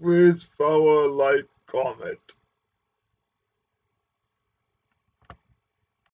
with power like comet.